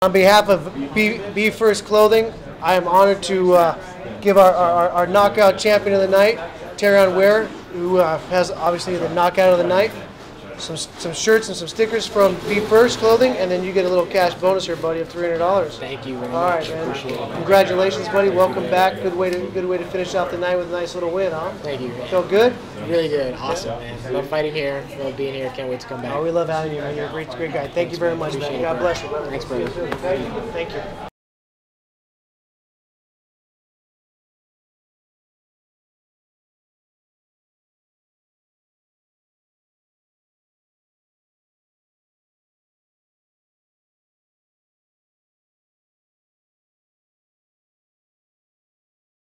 On behalf of Be First Clothing, I am honored to uh, give our, our, our knockout champion of the night, Terrion Ware, who uh, has obviously the knockout of the night, some, some shirts and some stickers from Be First Clothing, and then you get a little cash bonus here, buddy, of $300. Thank you very All right, man. Congratulations, buddy. Welcome back. Good way to good way to finish out the night with a nice little win, huh? Thank you, man. Feel good? Really good. Awesome, man. Love fighting here. Love being here. Can't wait to come back. Oh, we love having you, man. You're a great, great guy. Thank you very much, man. God bless you. brother. Thanks, brother. Thank you.